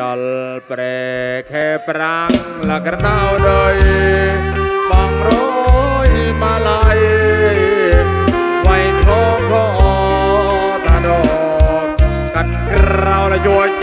ចលប្រែខែប្រាំងលក្រដៅដោយបងរយមាឡៃវៃធំក៏តាដកកាត់ក្រៅលយួយ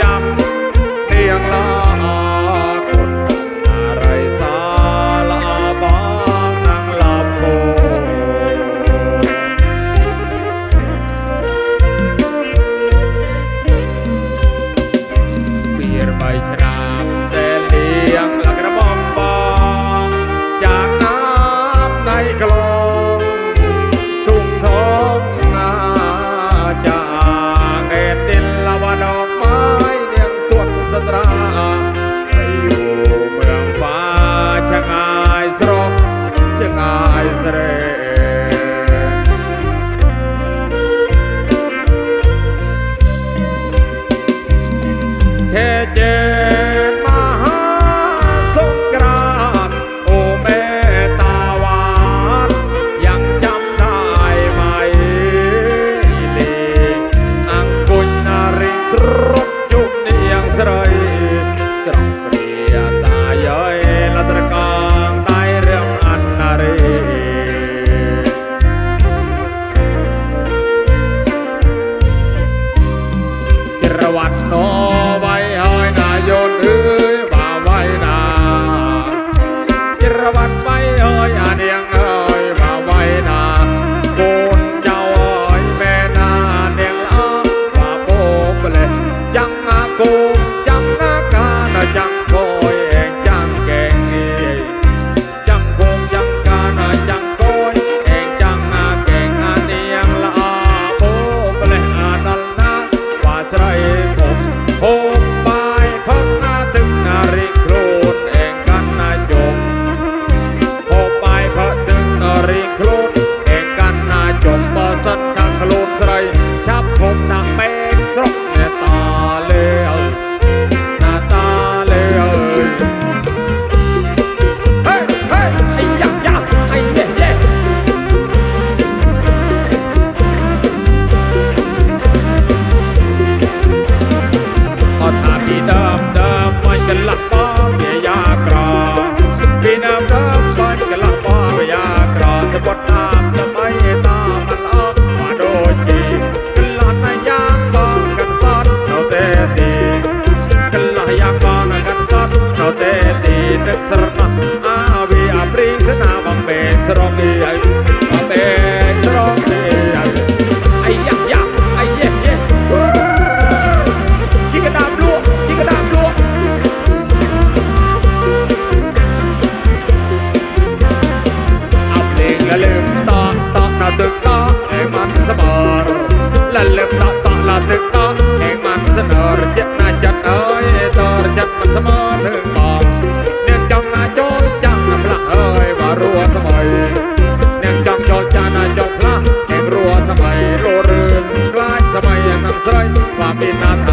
I've been knocked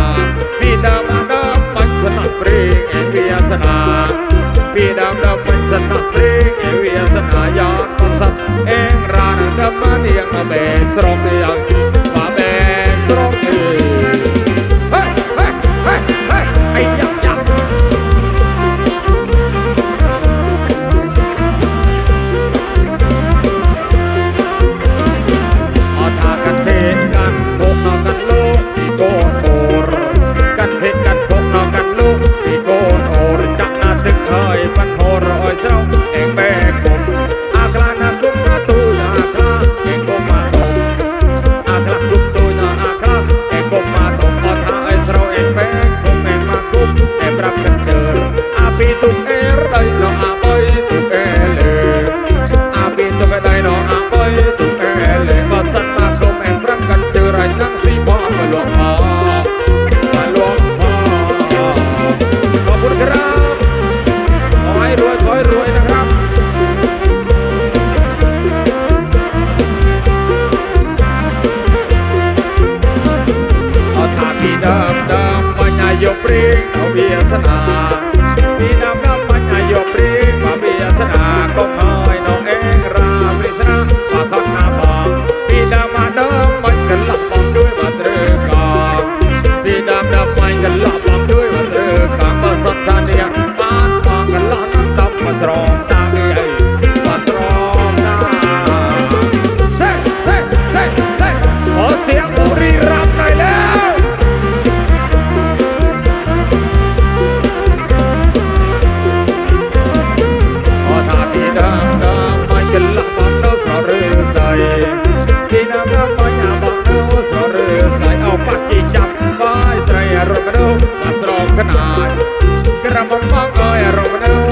មកអើយរំនៅ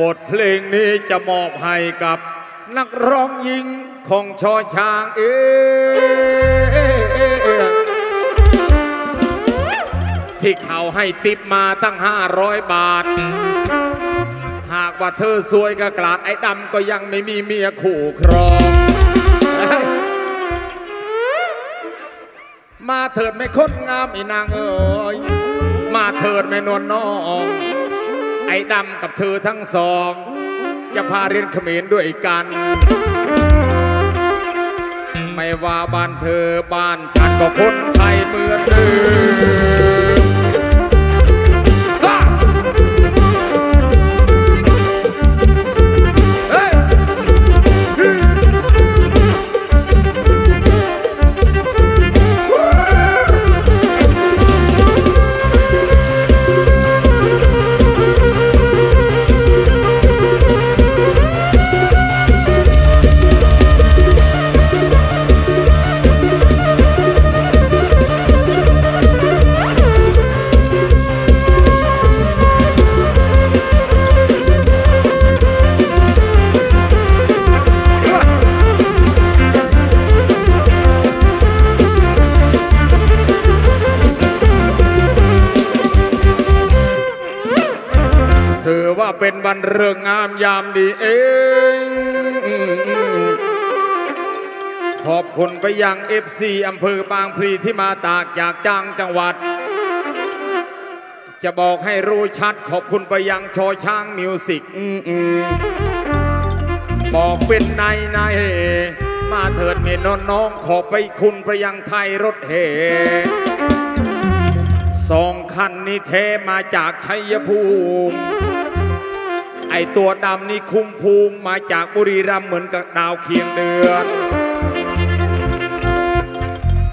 บทเพลงนี้จะมอบให้กับนักร้องหญิงของชอช้างเอที่เขาให้ติปมาตั้งห้าร้อยบาท หากว่าเธอสวยกะกลาดไอ้ดำก็ยังไม่มีเมียคู่ครอง มาเถิดไม่คนงามไอ้นางเอ๋ยมาเถิดไม่นวลน้อง ไอ้ดำกับเธอทั้งสอง จะพาเรียนเขมรด้วยกัน ไม่ว่าบ้านเธอบ้านฉันก็คนไทยเหมือนเดิม วันเรื่องงามยามดีเอง ขอบคุณไปยังเอฟซีอำเภอบางพลีที่มาตากจากจังจังหวัด จะบอกให้รู้ชัด ขอบคุณไปยังชอช้างมิวสิกบอกเป็นในในมาเถิดเมียนน้องขอไปคุณไปยังไทยรถเฮสองคันนี้เทมาจากชัยภูมิ ไอตัวดำนี่คุ้มภูมิมาจากบุรีรัมย์เหมือนกับดาวเคียงเดือน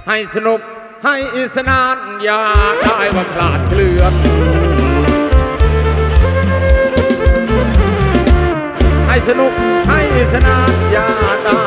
ให้สนุกให้อิสนานอย่าได้ว่าคลาดเคลื่อนให้สนุกให้อิสนานอย่าได้คลาด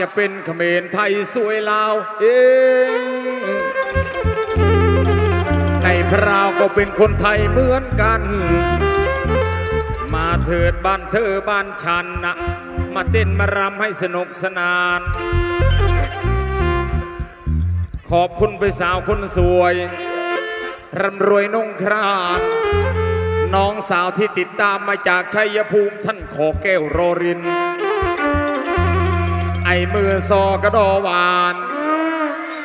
จะเป็นเขมรไทยสวยลาวเองในพราวก็เป็นคนไทยเหมือนกัน มาเถิดบ้านเธอบ้านฉันนะมาเต้นมารำให้สนุกสนาน ขอบคุณไปสาวคนสวยร่ำรวยนุ่งครานน้องสาวที่ติดตามมาจากชัยภูมิท่านขอแก้วโรริน ไอมือซอกระดอหวาน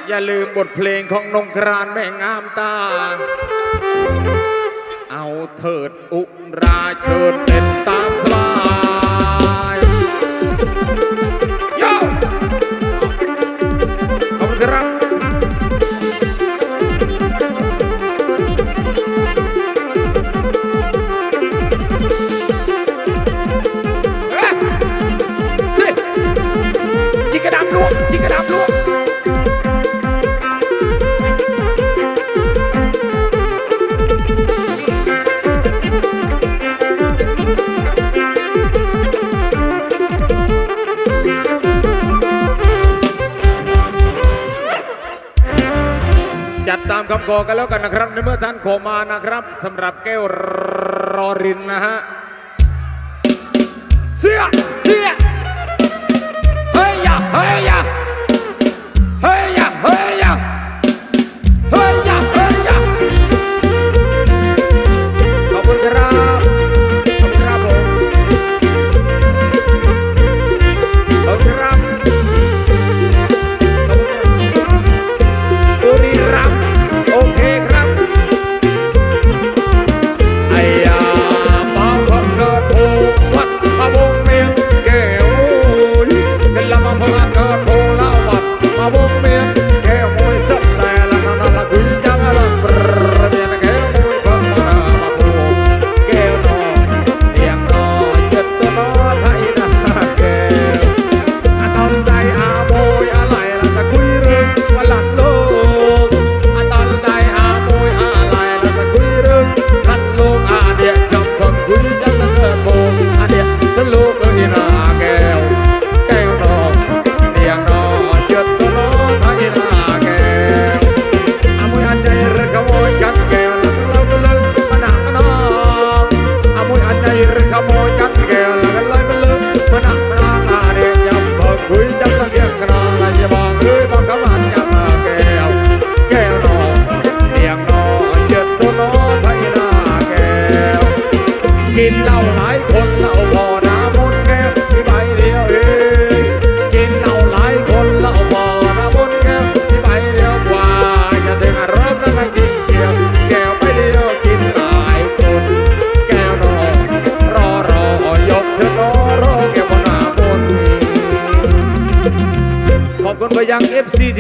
อย่าลืมบทเพลงของนงครานแม่งามตา เอาเถิดอุราเชิด กรจัดตามคำขอกันแล้วกันนะครับ ในเมื่อท่านโคมานะครับสำหรับแก้วรอรินนะฮะ เสียเสีย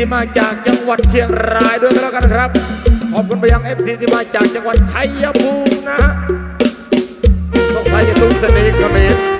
ที่มาจากจังหวัดเชียงรายด้วยก็แล้วกันครับ ขอบคุณไปยังเอฟซีที่มาจากจังหวัดชัยภูมินะต้องใช้ตุ้งเสน่ห์เขน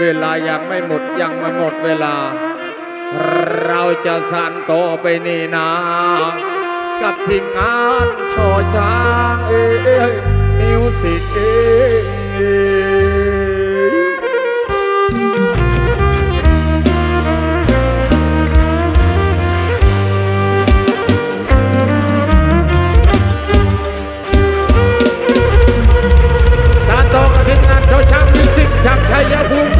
เวลายังไม่หมดยังไม่หมดเวลา เราจะสานต่อไปนี่นา กับทีมงานชอช้างเอ้ยมิวสิกเอ้สานต่อกับทีมงานชอช้างมิวสิกจากชัยภูมิ